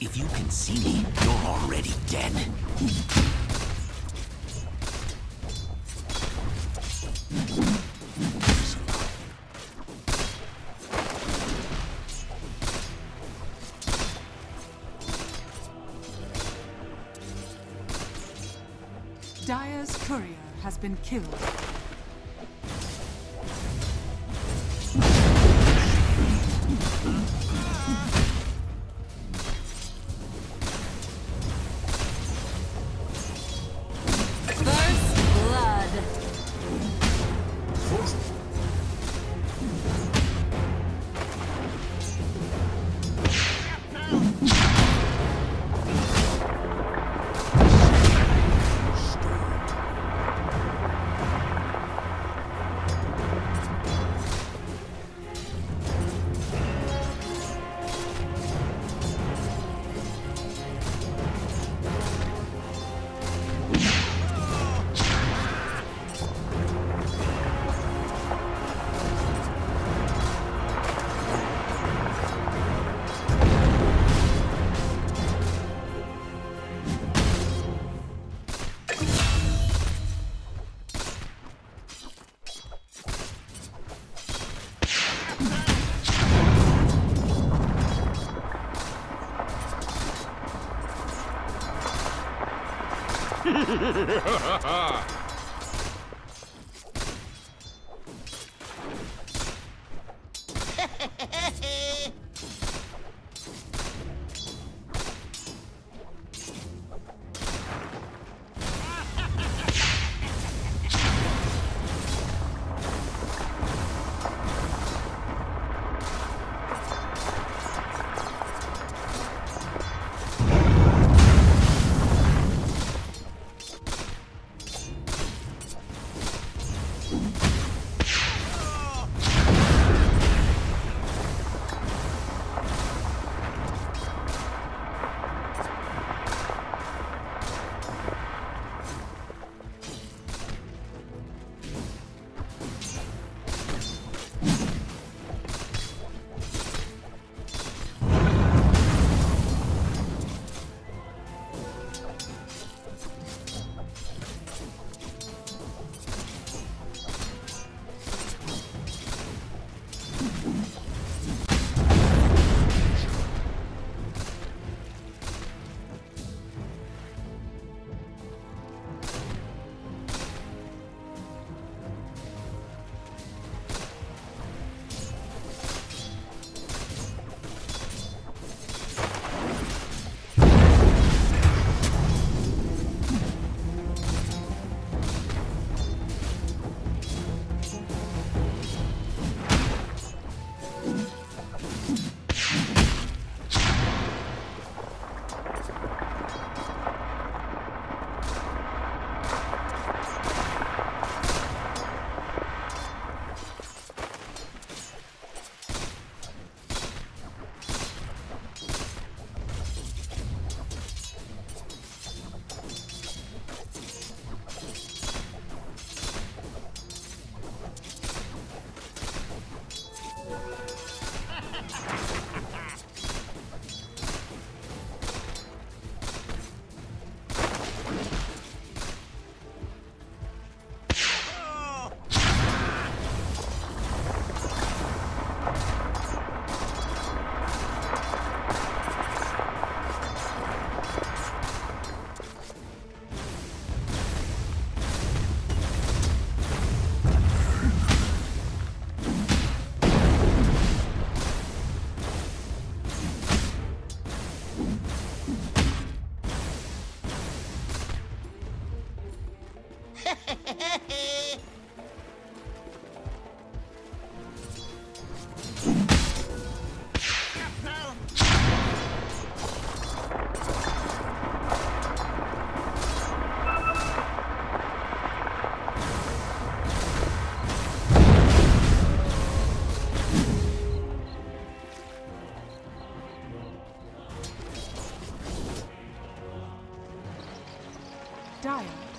If you can see me, you're already dead. Dire's courier has been killed. First blood. Dire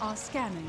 are scanning.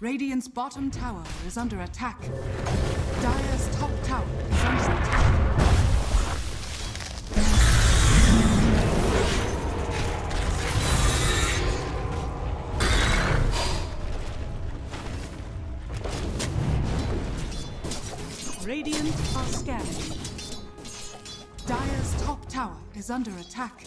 Radiant's bottom tower is under attack. Dire's top tower is under attack. Radiant are scanning. Dire's top tower is under attack.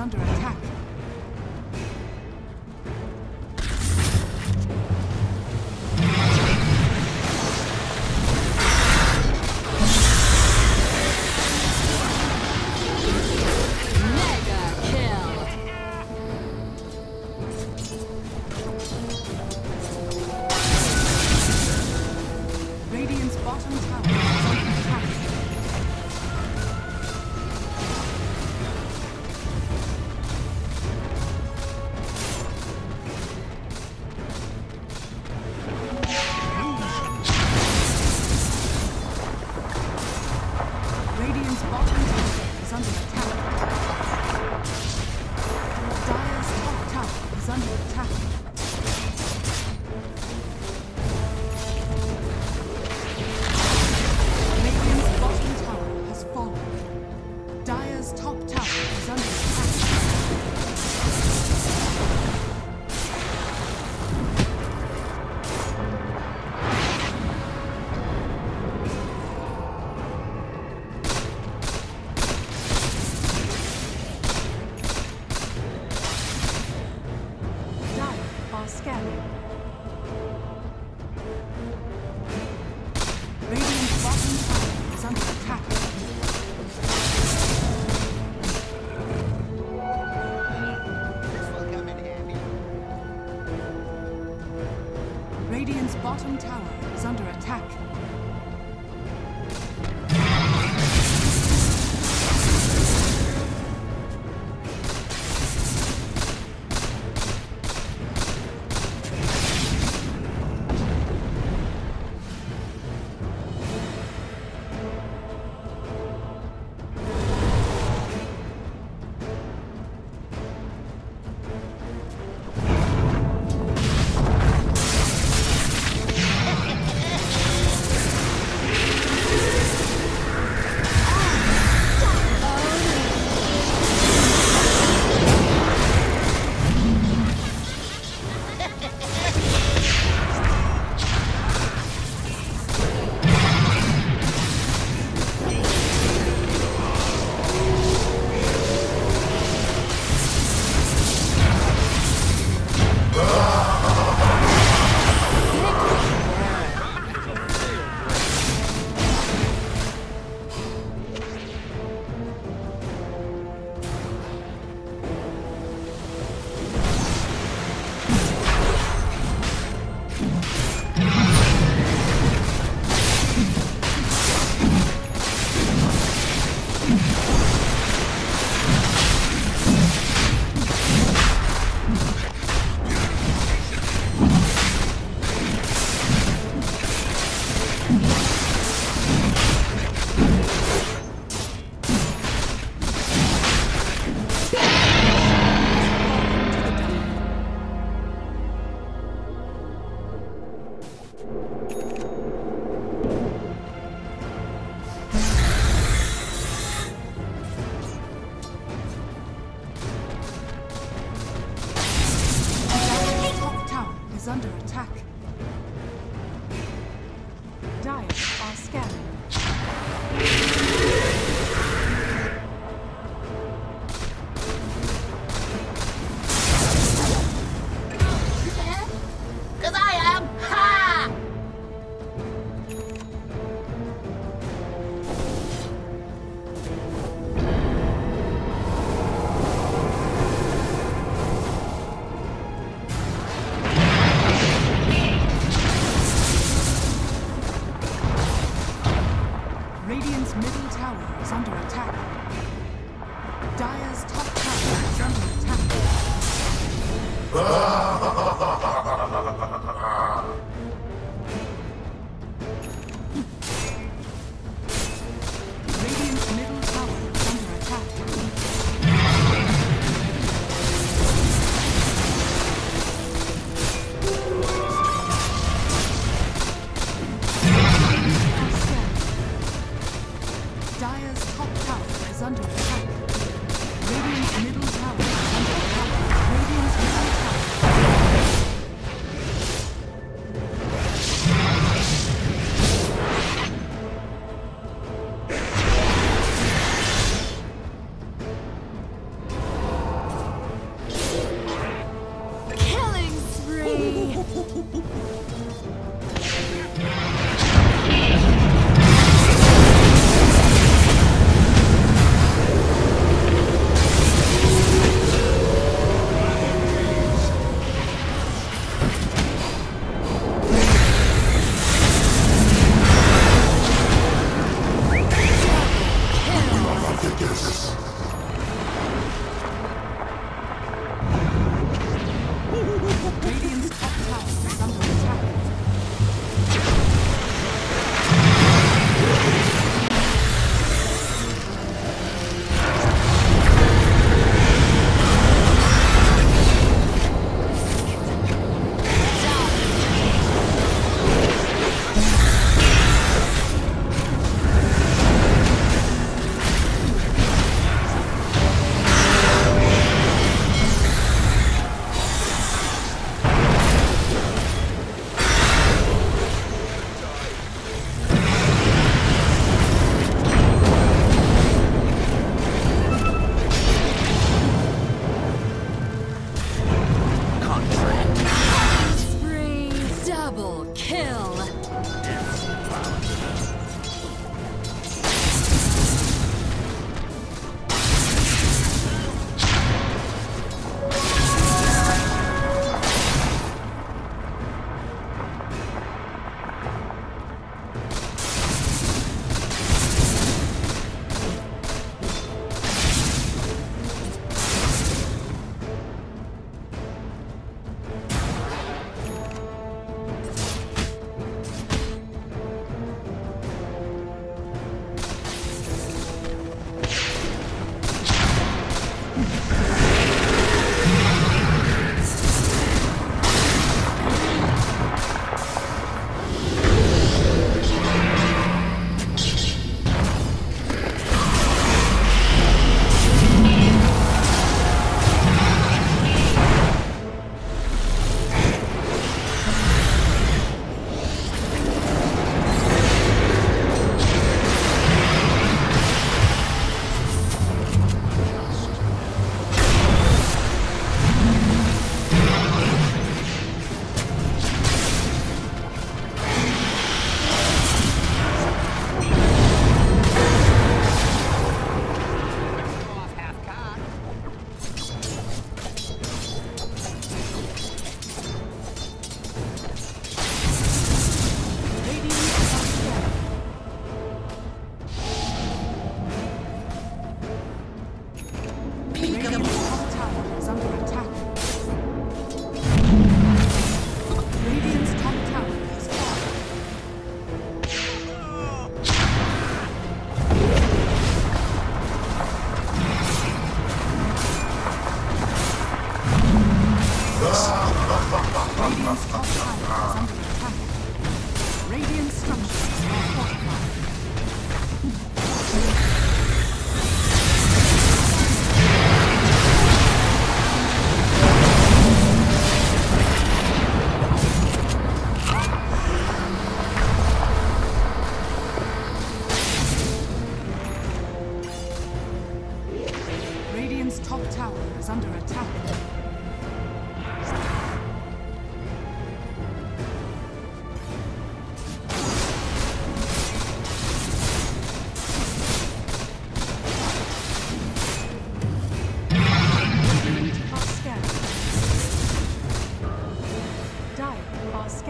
Under attack.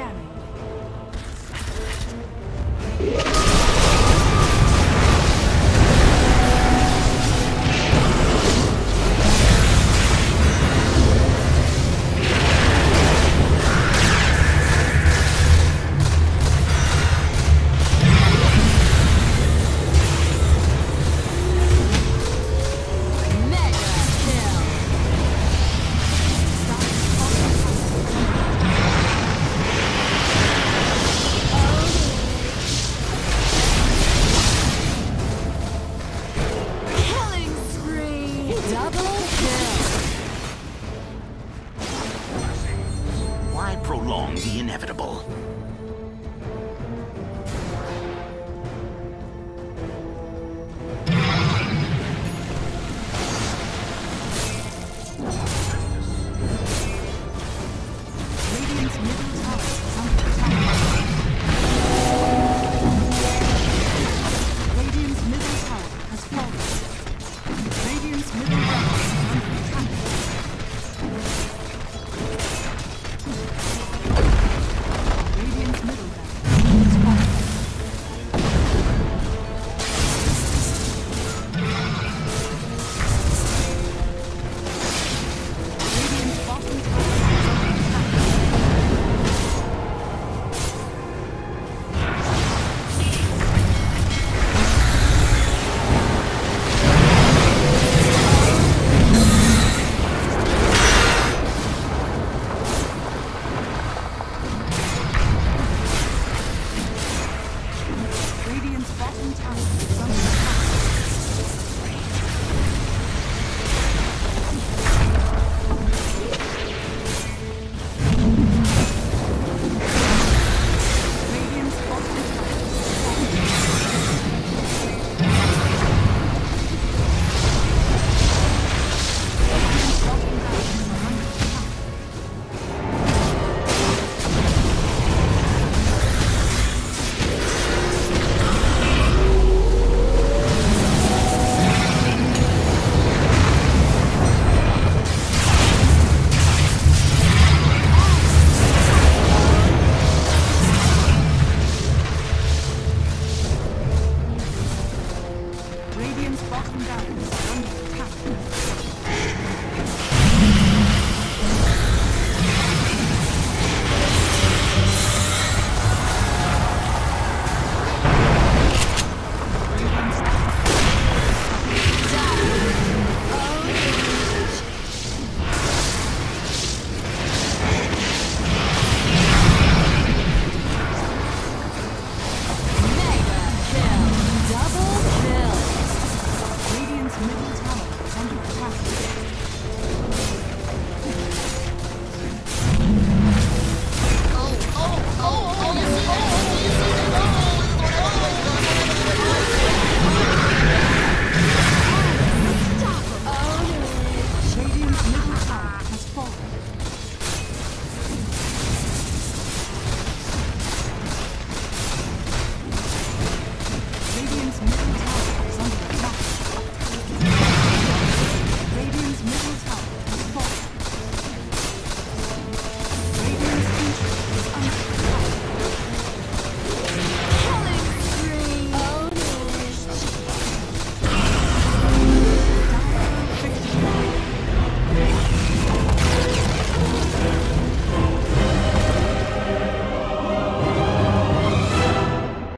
Scanning.